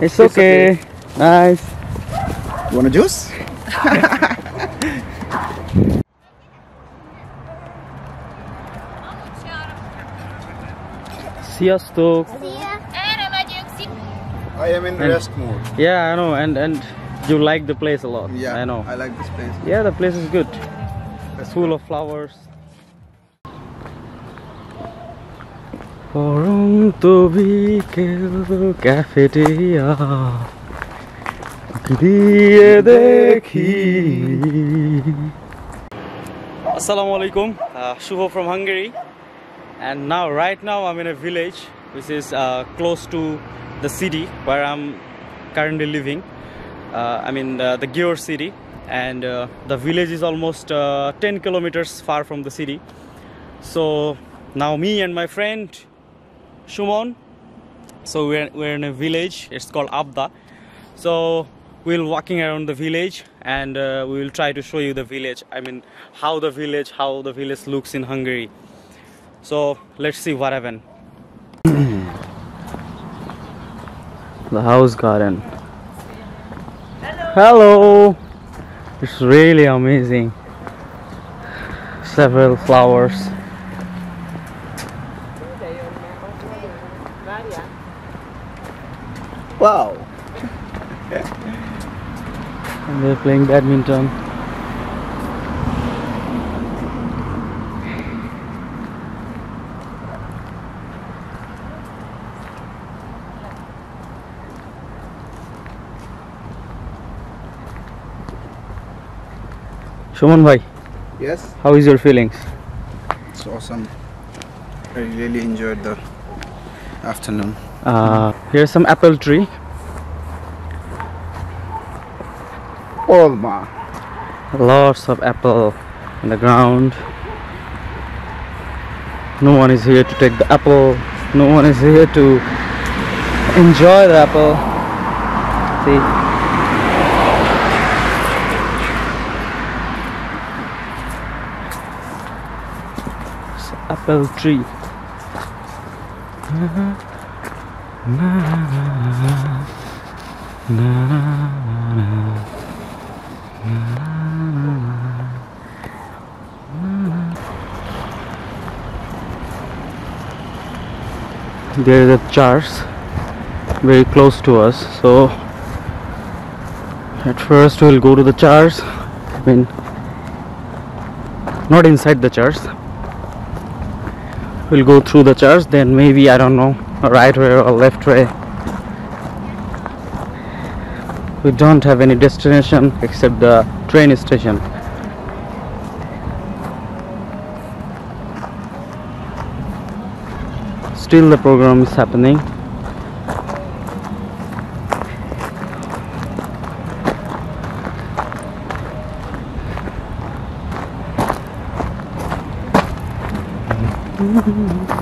It's okay. Nice. You want a juice? Sziasztok. Erre megyünk I am in rest mode. Yeah, I know, and and you like the place a lot. Yeah, I know. I like this place. Yeah, the place is good. It's full of flowers. Toronto বিকেল cafeteria দিয়ে দেখি alaikum, uh, Shubho from Hungary, and now right now I'm in a village which is uh, close to the city where I'm currently living. Uh, I mean uh, the Győr city, and uh, the village is almost uh, 10 kilometers far from the city. So now me and my friend Shumon, so we're, we're in a village. It's called Abda. So we'll walking around the village and uh, we will try to show you the village. I mean how the village, how the village looks in Hungary. So let's see what happened. the house garden. Hello. It's really amazing. Several flowers. Wow. And they're playing badminton. Shuman bhai, Yes, how is your feelings? it's awesome. I really enjoyed the afternoon. Uh, here's some apple tree. Olma. Lots of apple on the ground. No one is here to take the apple. No one is here to enjoy the apple. See? It's apple tree. there is a church very close to us so at first we'll go to the church I mean not inside the church we'll go through the church then maybe I don't know right way or left way. We don't have any destination except the train station. Still the program is happening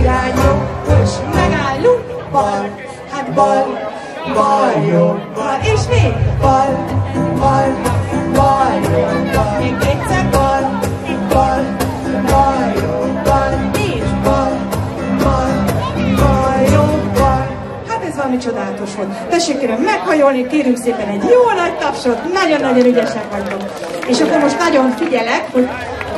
irányok, és megállunk bal, hát bal, bal, jobb, bal, és még bal, bal, bal, jobb, bal, még egyszer bal, bal, bal, jobb, bal, és bal, bal, bal, jobb, bal. Hát ez valami csodálatos volt. Tessék kérem meghajolni, kérünk szépen egy jó nagy tapsot, nagyon-nagyon ügyesek vagytok. És akkor most nagyon figyelek, hogy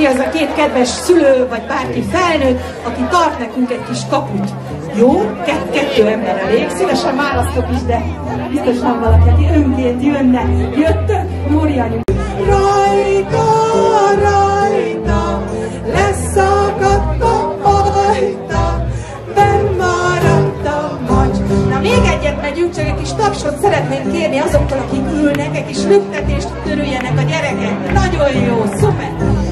ki az a két kedves szülő, vagy bárki felnőtt, aki tart nekünk egy kis kaput. Jó? Kett, kettő ember elég. Szívesen választok is, de biztos van valaki, aki önként jönne. Jöttök? Nóri anyu. Rajta, rajta, leszakadt a ajta, bennmaradt a macs. Na még egyet megyünk, csak egy kis tapsot szeretném kérni azoktól, akik ülnek, egy kis lüktetést örüljenek a gyerekek. Nagyon jó, szuper.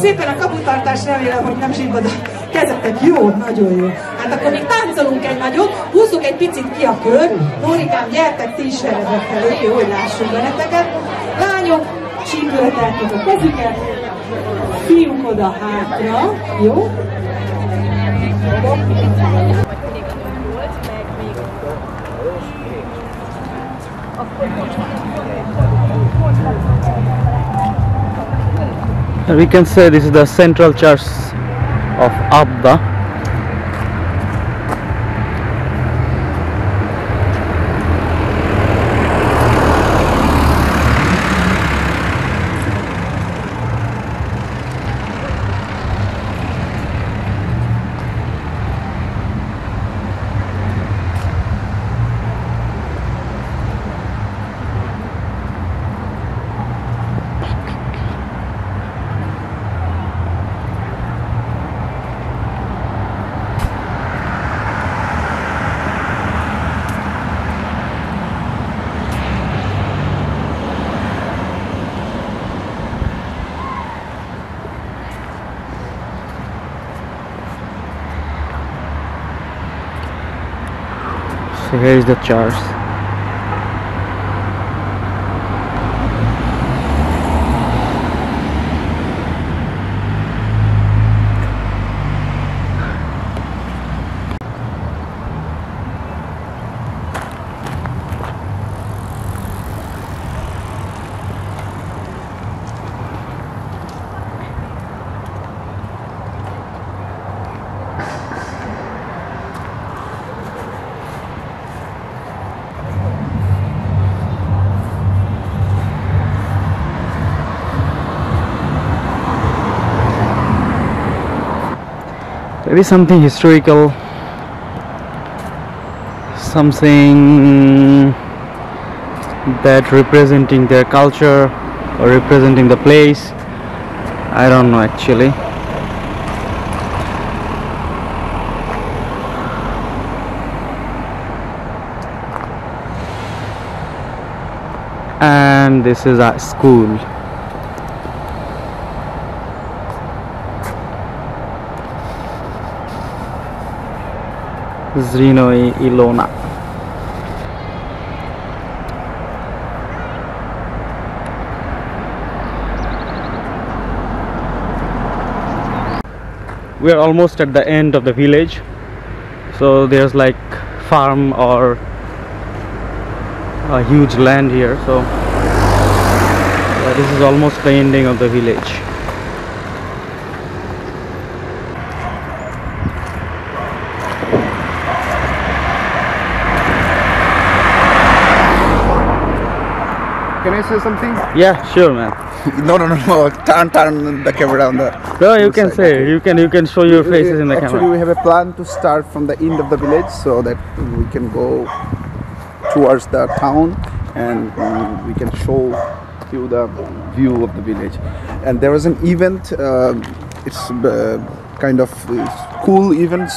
Szépen a kaputartást, remélem, hogy nem zsibod a kezetek. Jó, nagyon jó. Hát akkor még táncolunk egy nagyot, húzzuk egy picit ki a kör. Nórikám, gyertek ti is felé, jó, hogy lássuk benneteket. Lányok, csípőleteltek a kezüket, fiúk oda hátra, jó? We can say this is the central church of Abda. Here is the church. Maybe something historical something that representing their culture or representing the place. I don't know actually. And this is a school Zrínyi Ilona. We are almost at the end of the village. So there's like farm or a huge land here. So yeah, this is almost the ending of the village. Can I say something? Yeah, sure, man. no, no, no, no. Turn, turn the camera on the. No, you can side. say. You can you can show your faces in the Actually, camera. we have a plan to start from the end of the village so that we can go towards the town and um, we can show you the view of the village. And there was an event. um it's uh, kind of uh, school events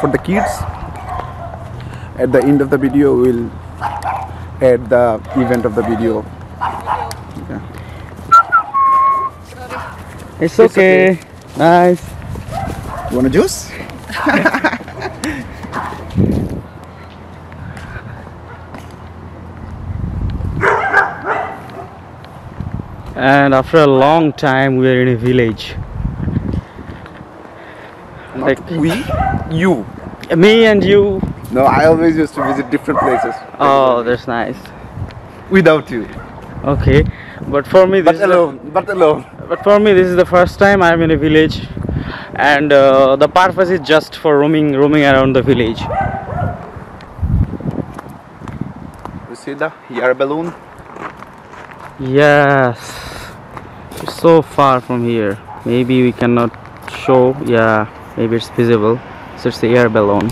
for the kids. At the end of the video, we'll add the event of the video. It's, It's okay. okay. Nice. You want a juice? And after a long time, we are in a village. Not Like- uh, we, you. Me and you. No, I always used to visit different places. Oh, that's nice. Without you. Okay, but for me, this But is the- But alone. but for me, this is the first time I'm in a village, and uh, the purpose is just for roaming, roaming around the village. You see the air balloon? Yes, it's so far from here. Maybe we cannot show. Yeah, maybe it's visible. So it's the air balloon.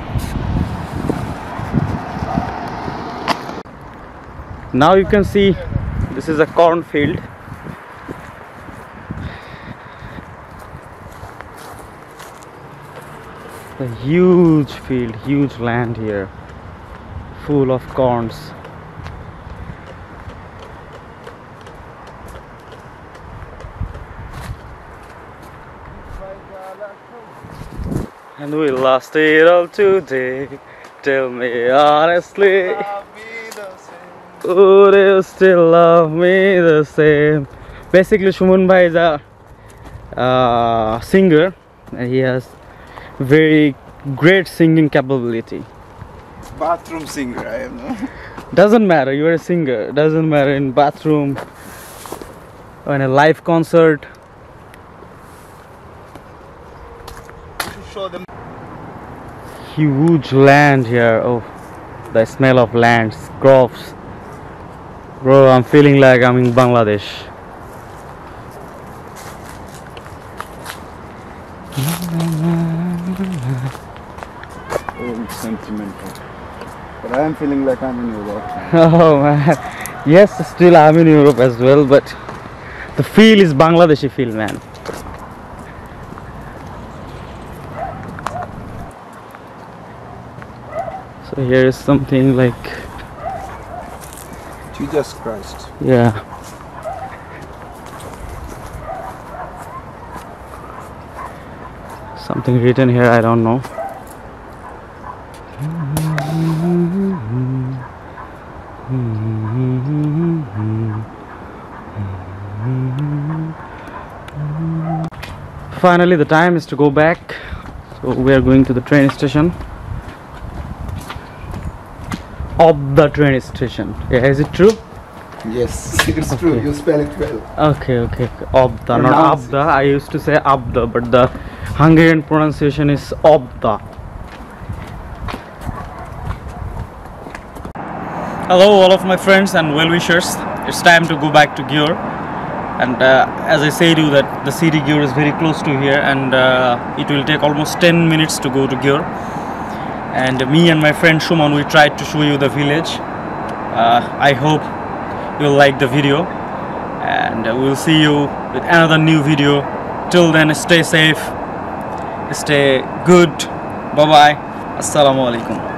Now you can see this is a cornfield. A huge field, huge land here, full of corns. And we lost it all today. Tell me honestly, would you still love me the same? Basically, Shuman Bhai is a uh, singer, and he has very great singing capability. Bathroom singer, I am. No? Doesn't matter, you are a singer. Doesn't matter in bathroom or in a live concert. show them. huge land here. Oh, the smell of lands, crops. Bro, I'm feeling like I'm in Bangladesh. Oh, sentimental. But I am feeling like I'm in Europe. Oh man, yes, still I'm in Europe as well, but the feel is Bangladeshi feel, man. So here is something like, Jesus Christ. yeah. Something written here, I don't know. Finally, the time is to go back. So we are going to the train station. Of the train station. Yeah, is it true? Yes, it's true. You spell it well. Okay, okay. okay. Abda, not Pronounce Abda. I used to say Abda, but the Hungarian pronunciation is Abda. Hello, all of my friends and well wishers. It's time to go back to Győr. And uh, as I said to you that the city Győr is very close to here, and uh, it will take almost 10 minutes to go to Győr. And me and my friend Shuman, we tried to show you the village. Uh, I hope you'll like the video. And we'll see you with another new video. Till then stay safe stay good. Bye bye assalamu alaikum